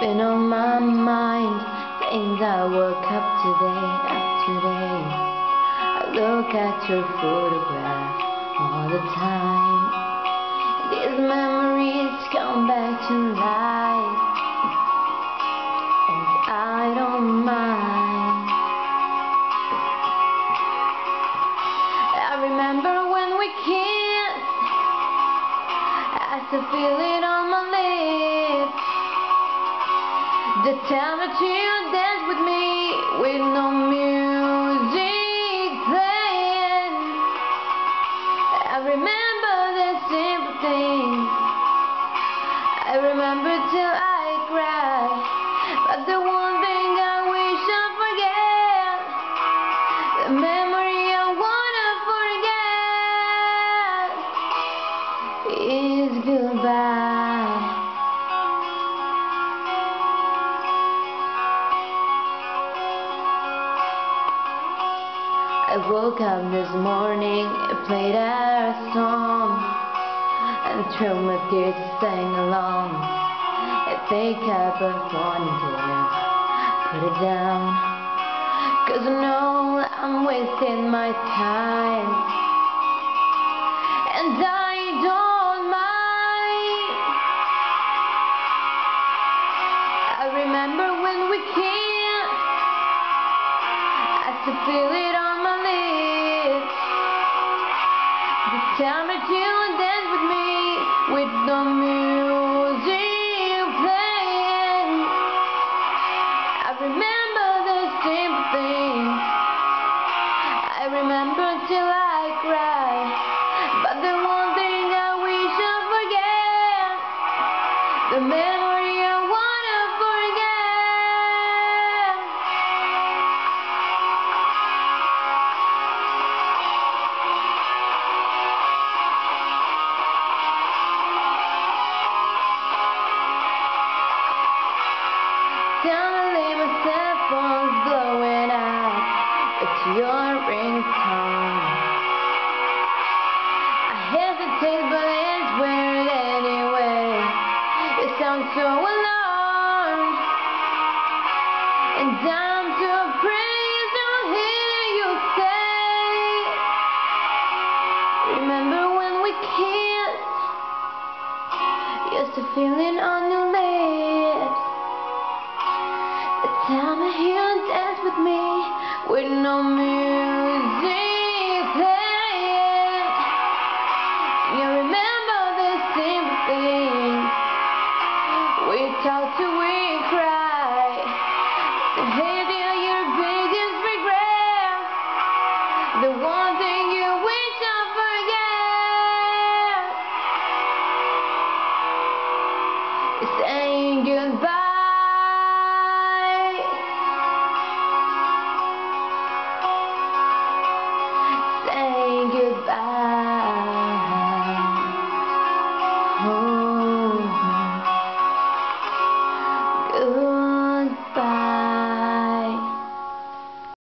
been on my mind since I woke up today, up today. I look at your photograph all the time. These memories come back to life, and I don't mind. I remember Still feel it on my lips. The time that you danced with me with no music playing. I remember the simple things. I remember till I cry. But the I woke up this morning, played our song, and through my tears sang along. I pick up a phone and put it down, cause I know I'm wasting my time, and I don't mind. I remember when we kissed, I still feel it Time that you danced with me with the music playing. I remember the simple things. I remember till I your ringtone. I hesitate, but it's weird anyway. You sound so alarmed, and I'm too praised to hear you say. Remember when we kissed? Used to feeling on your lips. The time I hear dance with me with no music playing. You remember the simple things we talk till we cry. The behavior your biggest regret, the one thing you wish I forget, is saying goodbye.